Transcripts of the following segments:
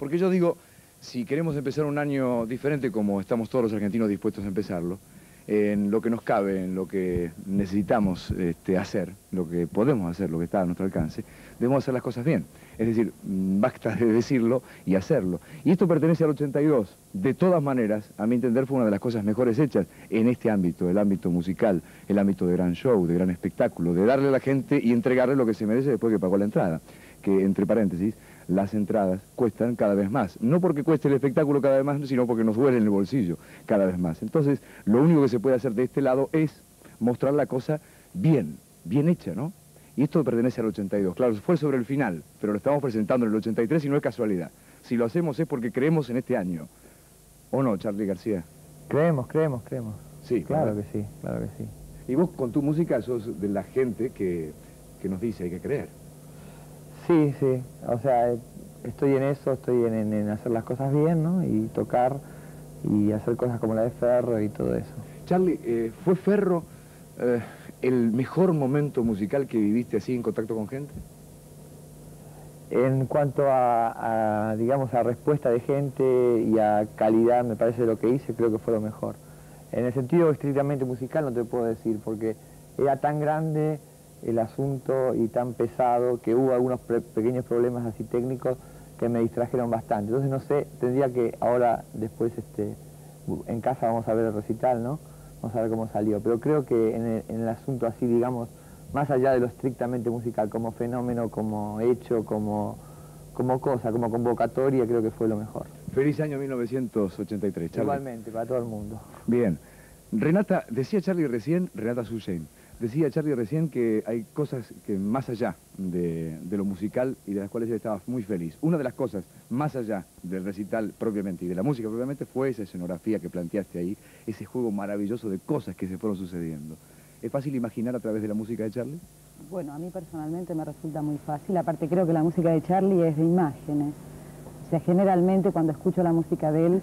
Porque yo digo, si queremos empezar un año diferente como estamos todos los argentinos dispuestos a empezarlo, en lo que nos cabe, en lo que necesitamos este, hacer, lo que podemos hacer, lo que está a nuestro alcance, debemos hacer las cosas bien. Es decir, mm, basta de decirlo y hacerlo. Y esto pertenece al 82. De todas maneras, a mi entender, fue una de las cosas mejores hechas en este ámbito, el ámbito musical, el ámbito de gran show, de gran espectáculo, de darle a la gente y entregarle lo que se merece después que pagó la entrada. Que, entre paréntesis, las entradas cuestan cada vez más. No porque cueste el espectáculo cada vez más, sino porque nos duele en el bolsillo cada vez más. Entonces, lo único que se puede hacer de este lado es mostrar la cosa bien, bien hecha, ¿no? Y esto pertenece al 82. Claro, fue sobre el final, pero lo estamos presentando en el 83 y no es casualidad. Si lo hacemos es porque creemos en este año. ¿O no, Charlie García? Creemos, creemos, creemos. Sí, claro que sí, claro que sí. Y vos con tu música sos de la gente que, que nos dice hay que creer. Sí, sí. O sea, estoy en eso, estoy en, hacer las cosas bien, ¿no? Y tocar y hacer cosas como la de Ferro y todo eso. Charlie, eh, ¿fue Ferro eh, el mejor momento musical que viviste así en contacto con gente? En cuanto a, digamos, a respuesta de gente y a calidad, me parece lo que hice, creo que fue lo mejor. En el sentido estrictamente musical no te puedo decir, porque era tan grande el asunto y tan pesado que hubo algunos pequeños problemas así técnicos que me distrajeron bastante. Entonces no sé, tendría que ahora después este, en casa vamos a ver el recital, ¿no? Vamos a ver cómo salió. Pero creo que en el, asunto así, digamos, más allá de lo estrictamente musical, como fenómeno, como hecho, como, como cosa, como convocatoria, creo que fue lo mejor. Feliz año 1983, Charlie. Igualmente, para todo el mundo. Bien. Renata, decía Charlie recién, Renata Susheim, Decía Charlie recién que hay cosas que más allá de, lo musical y de las cuales él estaba muy feliz. Una de las cosas más allá del recital propiamente y de la música propiamente fue esa escenografía que planteaste ahí, ese juego maravilloso de cosas que se fueron sucediendo. ¿Es fácil imaginar a través de la música de Charlie? Bueno, a mí personalmente me resulta muy fácil. Aparte creo que la música de Charlie es de imágenes. O sea, generalmente cuando escucho la música de él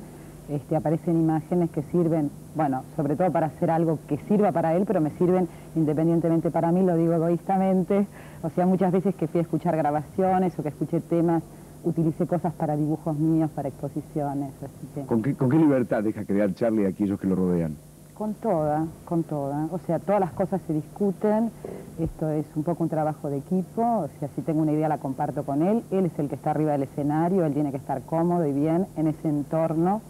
este, aparecen imágenes que sirven, bueno, sobre todo para hacer algo que sirva para él, pero me sirven independientemente para mí, lo digo egoístamente. O sea, muchas veces que fui a escuchar grabaciones o que escuché temas, utilicé cosas para dibujos míos, para exposiciones. ¿Con, qué, ¿Con qué libertad deja crear Charlie a aquellos que lo rodean? Con toda, con toda. O sea, todas las cosas se discuten, esto es un poco un trabajo de equipo, o sea, si tengo una idea la comparto con él, él es el que está arriba del escenario, él tiene que estar cómodo y bien en ese entorno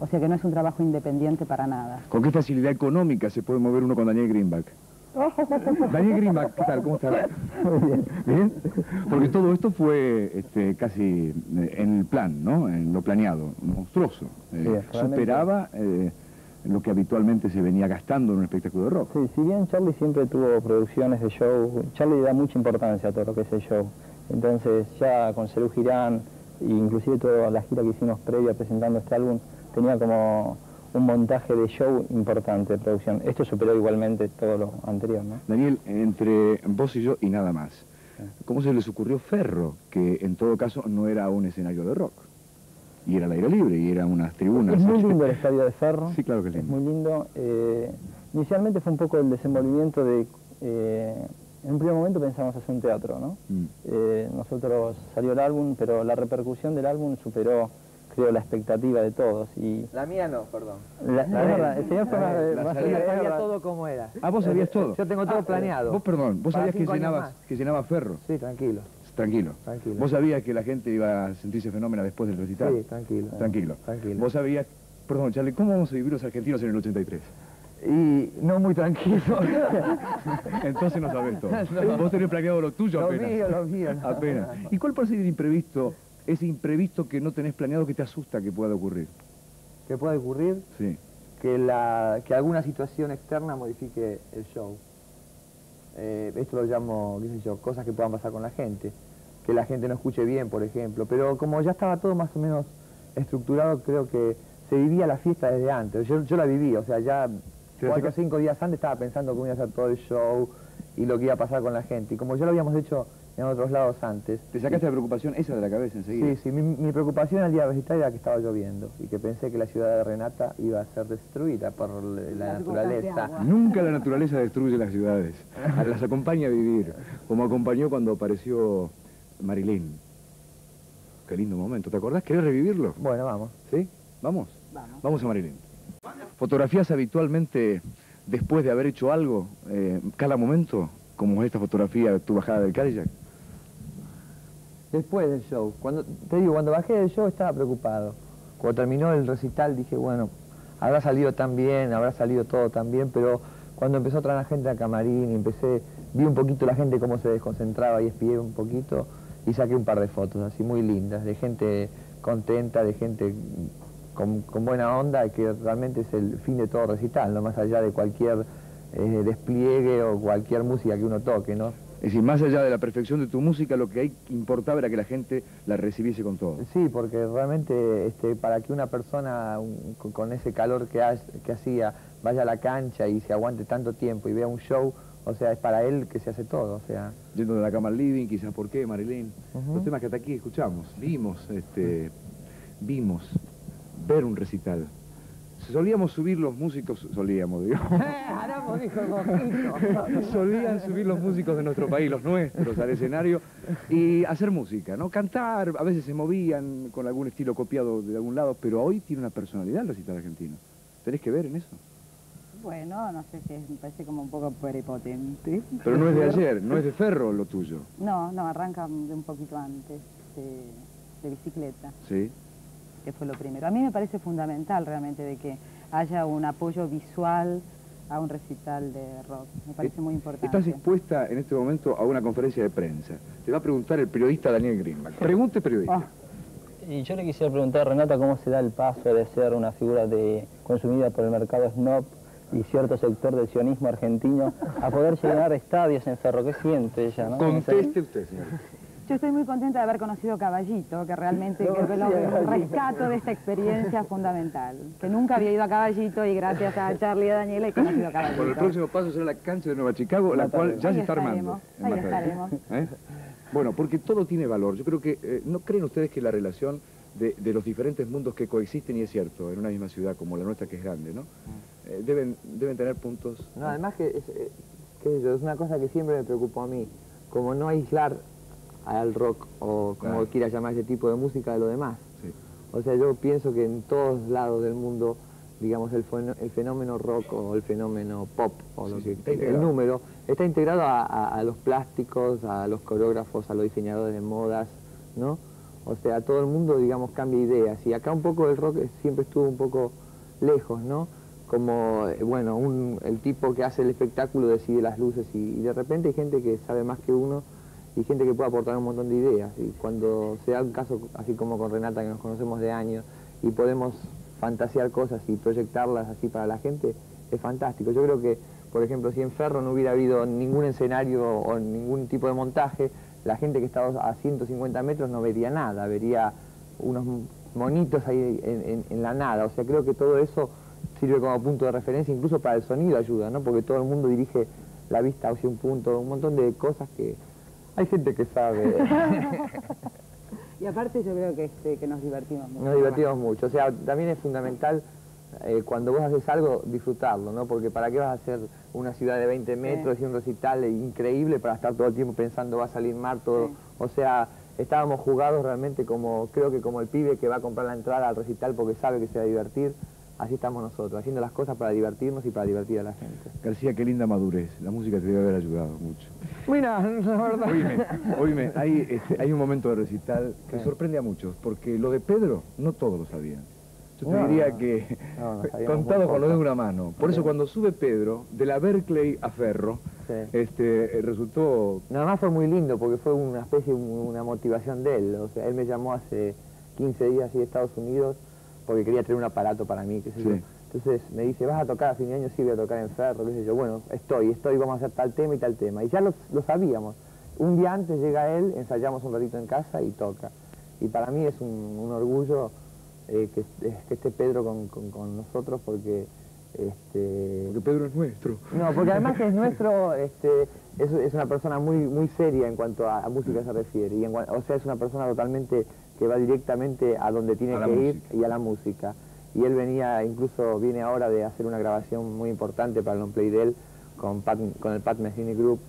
o sea que no es un trabajo independiente para nada. ¿Con qué facilidad económica se puede mover uno con Daniel Greenback? Daniel Greenback, ¿qué tal? ¿Cómo está? Bien. ¿Bien? Porque todo esto fue este, casi eh, en el plan, ¿no? En lo planeado, monstruoso. Eh, superaba eh, lo que habitualmente se venía gastando en un espectáculo de rock. Sí, si bien Charlie siempre tuvo producciones de show, Charlie da mucha importancia a todo lo que es el show. Entonces ya con Cerú Girán, inclusive toda la gira que hicimos previa presentando este álbum, tenía como un montaje de show importante de producción. Esto superó igualmente todo lo anterior, ¿no? Daniel, entre vos y yo y nada más, ¿cómo se les ocurrió Ferro, que en todo caso no era un escenario de rock? Y era al aire libre, y eran unas tribunas. Es muy lindo el estadio de Ferro. Sí, claro que es lindo. Es muy lindo. Eh, inicialmente fue un poco el desenvolvimiento de... Eh, en un primer momento pensamos hacer un teatro, ¿no? Mm. Eh, nosotros salió el álbum, pero la repercusión del álbum superó creo, la expectativa de todos. Y... La mía no, perdón. La, verdad, el señor fue más, sabía todo como era. Ah, vos sabías todo. Yo tengo todo ah, planeado. Vos, perdón, vos sabías que llenaba, que llenaba ferro. Sí, tranquilo. Tranquilo. Tranquilo. ¿Vos sabías que la gente iba a sentirse fenómena después del recital? Sí, tranquilo. Tranquilo. Tranquilo. ¿Vos sabías, perdón, Charlie, cómo vamos a vivir los argentinos en el 83? Y no muy tranquilo. Entonces no sabés todo. Vos tenés planeado lo tuyo apenas. Lo mío, lo mío. Apenas. ¿Y cuál puede ser el imprevisto ese imprevisto que no tenés planeado que te asusta que pueda ocurrir. ¿Que pueda ocurrir? Sí. Que, la, que alguna situación externa modifique el show. Eh, esto lo llamo, qué sé yo, cosas que puedan pasar con la gente. Que la gente no escuche bien, por ejemplo. Pero como ya estaba todo más o menos estructurado, creo que se vivía la fiesta desde antes. Yo, yo la viví, o sea, ya cuatro o cinco días antes estaba pensando cómo iba a ser todo el show y lo que iba a pasar con la gente. Y como ya lo habíamos hecho en otros lados antes. ¿Te sacaste la preocupación esa de la cabeza enseguida? Sí, sí, mi, preocupación al día vegetal era que estaba lloviendo y que pensé que la ciudad de Renata iba a ser destruida por la, naturaleza. Nunca la naturaleza destruye las ciudades, las acompaña a vivir, como acompañó cuando apareció Marilyn. qué lindo momento. ¿Te acordás? ¿Querés revivirlo? Bueno, vamos. ¿Sí? ¿Vamos? Vamos. Vamos a Marilyn. ¿Fotografías habitualmente después de haber hecho algo, eh, cada momento, como esta fotografía de tu bajada del Cadillac? Después del show. Cuando, te digo, cuando bajé del show estaba preocupado. Cuando terminó el recital dije, bueno, habrá salido tan bien, habrá salido todo tan bien, pero cuando empezó a traer la gente al camarín y empecé, vi un poquito la gente cómo se desconcentraba y espié un poquito y saqué un par de fotos así muy lindas, de gente contenta, de gente con, con buena onda, que realmente es el fin de todo recital, no más allá de cualquier eh, despliegue o cualquier música que uno toque, ¿no? Es decir, más allá de la perfección de tu música, lo que importaba era que la gente la recibiese con todo. Sí, porque realmente este, para que una persona un- con, ese calor que, ha- que hacía vaya a la cancha y se aguante tanto tiempo y vea un show, o sea, es para él que se hace todo, o sea... Yendo de la cama al living, quizás por qué, Marilyn. Los temas que hasta aquí escuchamos, vimos, este, vimos ver un recital. Solíamos subir los músicos, solíamos, digo. Aramos dijo Solían subir los músicos de nuestro país, los nuestros, al escenario y hacer música, ¿no? Cantar, a veces se movían con algún estilo copiado de algún lado, pero hoy tiene una personalidad el recital argentino. ¿Tenés que ver en eso? Bueno, no sé si es, me parece como un poco prepotente. Pero no es de ayer, no es de ferro lo tuyo, No, no, arranca de un poquito antes, de, de bicicleta, ¿sí? Que fue lo primero. A mí me parece fundamental realmente de que haya un apoyo visual a un recital de rock. Me parece muy importante. Estás expuesta en este momento a una conferencia de prensa. Te va a preguntar el periodista Daniel Greenback. Pregunte periodista. Ah. Y yo le quisiera preguntar a Renata cómo se da el paso de ser una figura de, consumida por el mercado snob y cierto sector del sionismo argentino a poder llenar estadios en Ferro. ¿Qué siente ella? ¿no? Conteste usted, señor. Yo estoy muy contenta de haber conocido Caballito, que realmente que lo rescato de esta experiencia fundamental. Que nunca había ido a Caballito y gracias a Charlie y a Daniela he conocido a Caballito. Bueno, el próximo paso será la cancha de Nueva Chicago, la cual ya Ahí se está armando. ahí estaremos. ¿Eh? Bueno, porque todo tiene valor. Yo creo que, eh, ¿no creen ustedes que la relación de, de los diferentes mundos que coexisten, y es cierto, en una misma ciudad como la nuestra que es grande, ¿no? Eh, deben, deben tener puntos... No, además que es, eh, qué sé yo, es una cosa que siempre me preocupó a mí, como no aislar al rock o como Claro. quieras llamar ese tipo de música de lo demás. Sí. O sea, yo pienso que en todos lados del mundo, digamos, el, fenó- el fenómeno rock o el fenómeno pop o Sí, lo que el integrado. número está integrado a, a- a los plásticos, a los coreógrafos, a los diseñadores de modas, ¿no? O sea, todo el mundo, digamos, cambia ideas. Y acá un poco el rock siempre estuvo un poco lejos, ¿no? Como, eh, bueno, un- el tipo que hace el espectáculo decide las luces y, y de repente hay gente que sabe más que uno y gente que puede aportar un montón de ideas. Y cuando se da un caso así como con Renata, que nos conocemos de años, y podemos fantasear cosas y proyectarlas así para la gente, es fantástico. Yo creo que, por ejemplo, si en Ferro no hubiera habido ningún escenario o ningún tipo de montaje, la gente que estaba a 150 metros no vería nada, vería unos monitos ahí en, en- en la nada. O sea, creo que todo eso sirve como punto de referencia, incluso para el sonido ayuda, ¿no? Porque todo el mundo dirige la vista hacia un punto, un montón de cosas que... Hay gente que sabe. Y aparte yo creo que, este, que nos divertimos mucho. Nos divertimos mucho. O sea, también es fundamental eh, cuando vos haces algo, disfrutarlo, ¿no? Porque ¿para qué vas a hacer una ciudad de 20 metros y un recital increíble para estar todo el tiempo pensando va a salir mal todo? Sí. O sea, estábamos jugados realmente como, creo que como el pibe que va a comprar la entrada al recital porque sabe que se va a divertir. Así estamos nosotros, haciendo las cosas para divertirnos y para divertir a la gente. García, qué linda madurez. La música te debe haber ayudado mucho. Mira, la verdad. Oíme, oíme, hay, este, hay un momento de recital que sorprende a muchos, porque lo de Pedro no todos lo sabían. Yo te No, diría que No, contado con poco. de una mano. Por eso cuando sube Pedro, de la Berkeley a Ferro, Sí. este, eh, resultó... Nada más fue muy lindo porque fue una especie, un- una motivación de él. O sea, él me llamó hace 15 días así de Estados Unidos porque quería traer un aparato para mí, qué sé yo. Entonces me dice, ¿vas a tocar a fin de año? Sí, voy a tocar en Ferro, qué sé yo. Bueno, estoy, estoy, vamos a hacer tal tema y tal tema. Y ya lo, lo sabíamos. Un día antes llega él, ensayamos un ratito en casa y toca. Y para mí es un, un orgullo eh, que, es- que esté Pedro con, con- con nosotros porque... Este, Porque Pedro es nuestro. no, porque además que es nuestro, este, es, es una persona muy muy seria en cuanto a, a música se refiere. Y en o sea, es una persona totalmente que va directamente a donde tiene A que ir música. y a la música. Y él venía, incluso viene ahora de hacer una grabación muy importante para el long play de él con, Pat- con el Pat Metheny Group.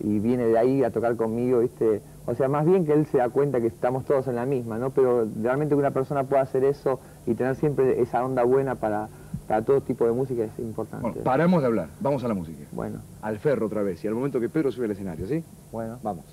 Y viene de ahí a tocar conmigo, viste, O sea, más bien que él se da cuenta que estamos todos en la misma, ¿no? Pero realmente que una persona pueda hacer eso y tener siempre esa onda buena para, para todo tipo de música es importante. Bueno, paramos de hablar, vamos a la música. Bueno, Al ferro otra vez y al momento que Pedro sube al escenario, ¿sí? bueno. Vamos.